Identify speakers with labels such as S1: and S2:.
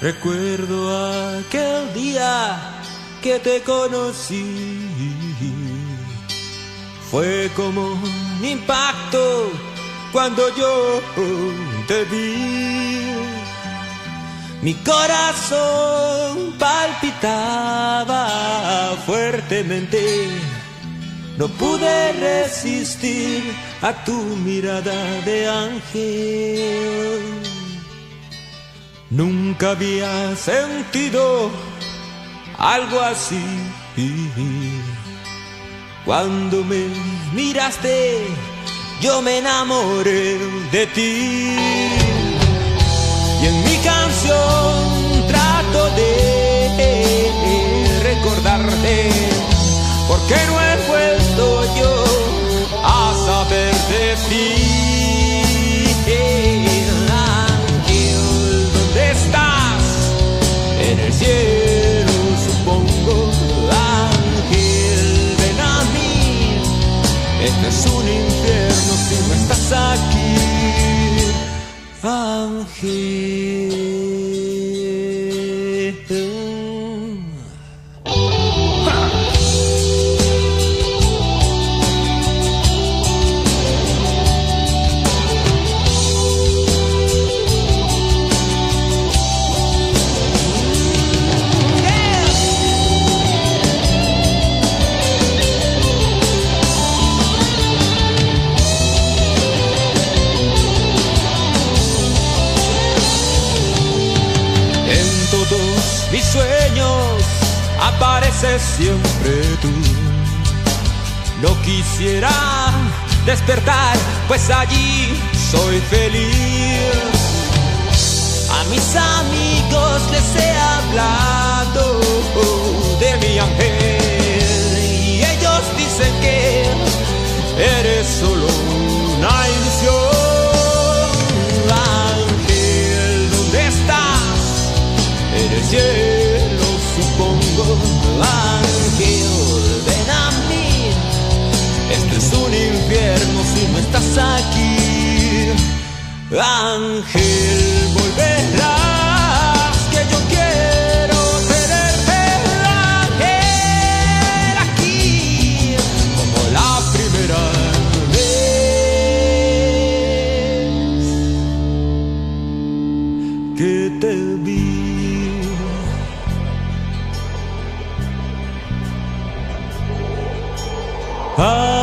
S1: Recuerdo aquel día que te conocí. Fue como un impacto cuando yo te vi. Mi corazón palpitaba fuertemente. No pude resistir a tu mirada de ángel. Nunca había sentido algo así. Cuando me miraste, yo me enamoré de ti. Y en mi canción es un infierno si no estás aquí. Ángel. Todos mis sueños apareces siempre tú. No quisiera despertar, pues allí soy feliz. A mis amigos les he hablado de mi ángel y ellos dicen que eres Ángel, volverás, que yo quiero tenerte, ángel, aquí, como la primera vez que te vi. Ah,